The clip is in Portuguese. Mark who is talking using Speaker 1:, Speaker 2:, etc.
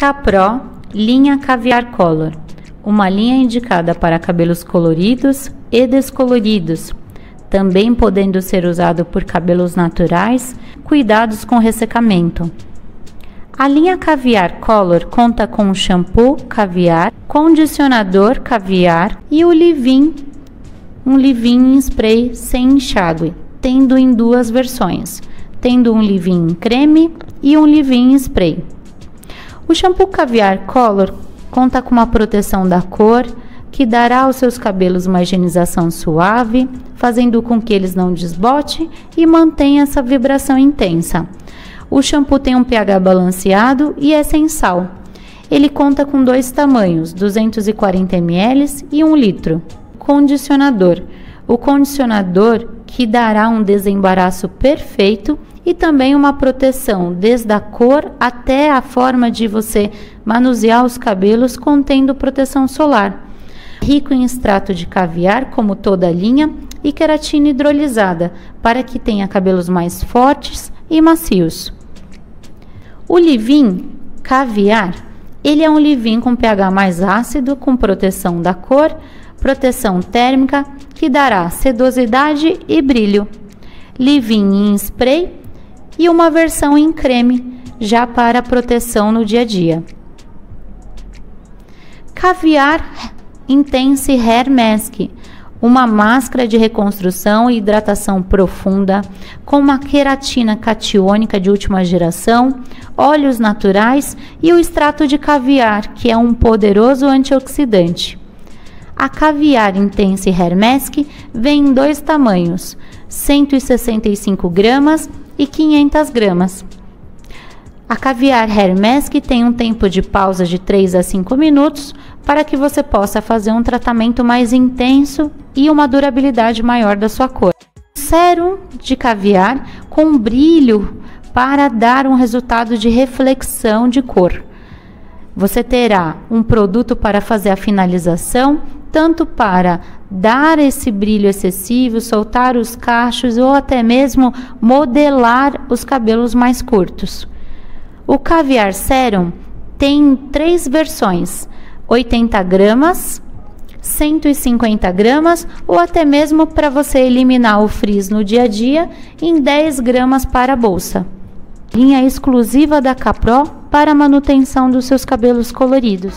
Speaker 1: Capro, linha Caviar Color, uma linha indicada para cabelos coloridos e descoloridos, também podendo ser usado por cabelos naturais, cuidados com ressecamento. A linha Caviar Color conta com shampoo caviar, condicionador caviar e o leave-in, um leave-in em spray sem enxágue, tendo em duas versões, tendo um leave-in em creme e um leave-in em spray. O shampoo Caviar Color conta com uma proteção da cor que dará aos seus cabelos uma higienização suave, fazendo com que eles não desbotem e mantenha essa vibração intensa. O shampoo tem um pH balanceado e é sem sal. Ele conta com dois tamanhos, 240 ml e 1 litro. Condicionador. O condicionador que dará um desembaraço perfeito e também uma proteção desde a cor até a forma de você manusear os cabelos contendo proteção solar. Rico em extrato de caviar, como toda a linha, e queratina hidrolisada, para que tenha cabelos mais fortes e macios. O livin caviar, ele é um livin com pH mais ácido, com proteção da cor, proteção térmica, que dará sedosidade e brilho. Livin em spray e uma versão em creme, já para proteção no dia a dia. Caviar Intense Hair Mask uma máscara de reconstrução e hidratação profunda com uma queratina catiônica de última geração, óleos naturais e o extrato de caviar, que é um poderoso antioxidante. A Caviar Intense Hair Mask vem em dois tamanhos, 165 gramas e 500 gramas. A Caviar Hair Mask tem um tempo de pausa de 3 a 5 minutos para que você possa fazer um tratamento mais intenso e uma durabilidade maior da sua cor. Sérum de caviar com brilho para dar um resultado de reflexão de cor. Você terá um produto para fazer a finalização, tanto para dar esse brilho excessivo, soltar os cachos ou até mesmo modelar os cabelos mais curtos. O Caviar Serum tem três versões: 80 gramas, 150 gramas ou até mesmo para você eliminar o frizz no dia a dia em 10 gramas para a bolsa. Linha exclusiva da Capro para manutenção dos seus cabelos coloridos.